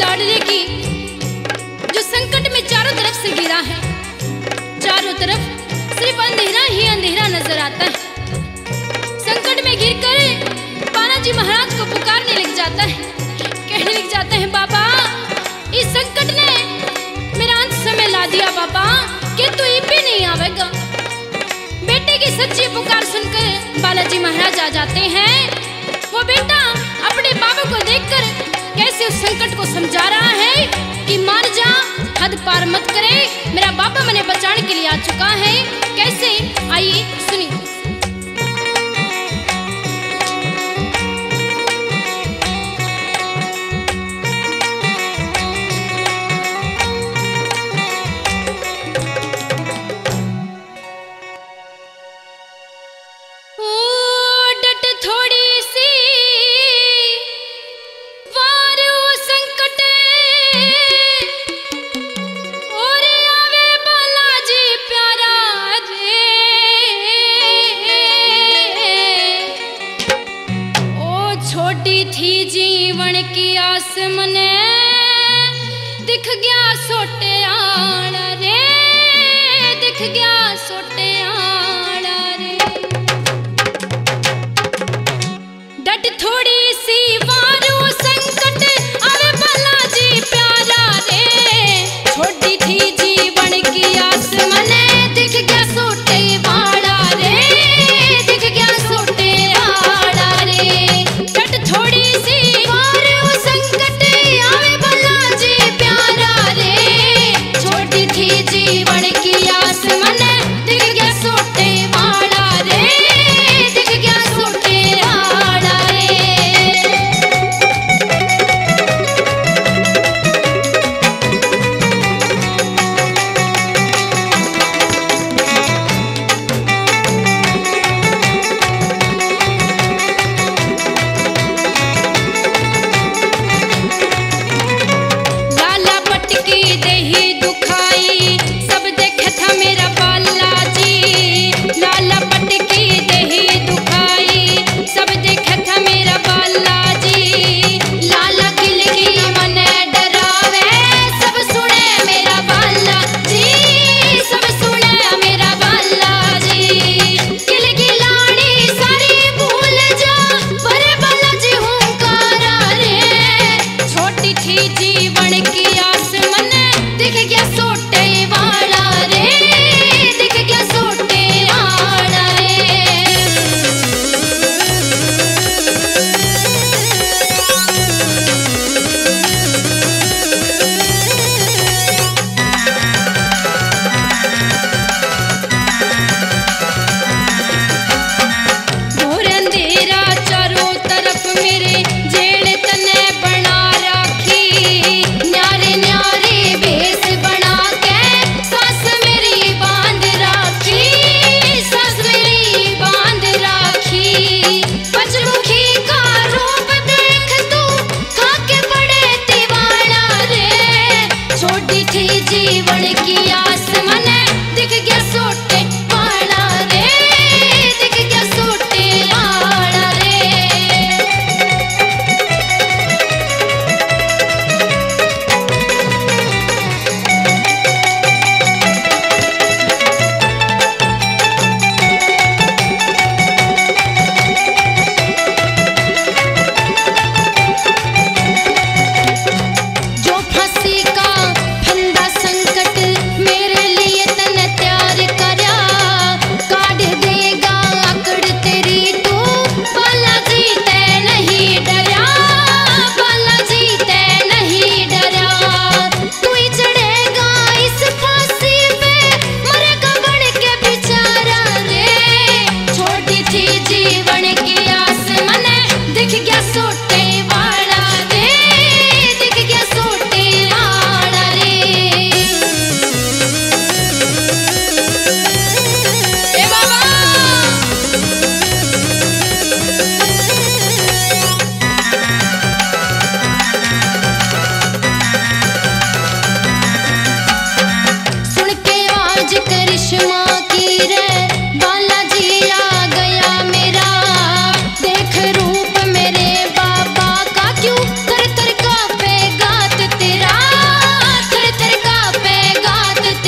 लाडले की, जो संकट में चारों तरफ़ से गिरा है। चारों तरफ़ सिर्फ़ अंधेरा ही अंधेरा नज़र आता है। संकट में गिर कर बालाजी महाराज को पुकारने लग जाता है। कहने लग जाते हैं, बाबा, इस संकट ने मेरा अंत समय ला दिया, बाबा, कि तू तो भी नहीं आवेगा? बेटे की सच्ची पुकार सुनकर बालाजी महाराज आ जाते हैं। वो बेटा अपने बाबा को देखकर कैसे उस संकट को समझा रहा है कि मार जा, हद पार मत करे। मेरा बाबा मैंने बचाने के लिए आ चुका है। कैसे? आइए सुनिए। आस मने दिख गया सोटे आना रे दिख गया सोटे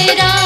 तेरा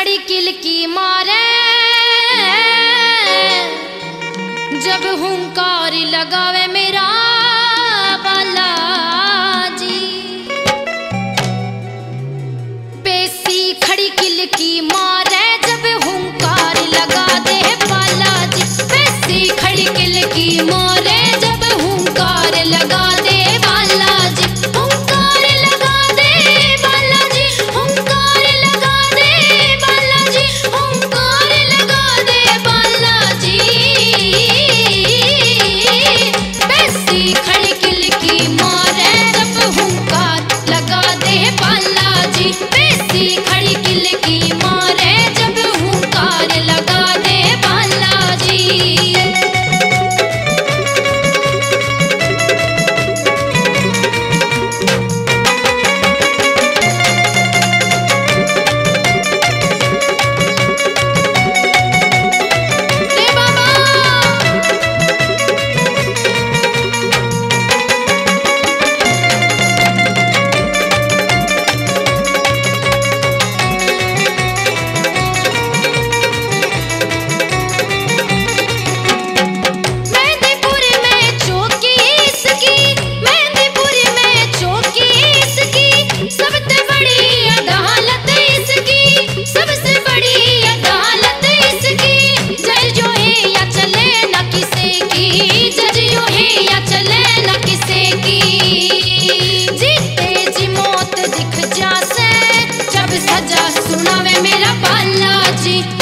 छड़ी किल की मारे। जब हुंकार लगावे मेरा बेसी खड़ी किल की माँ। में मेरा बालाजी।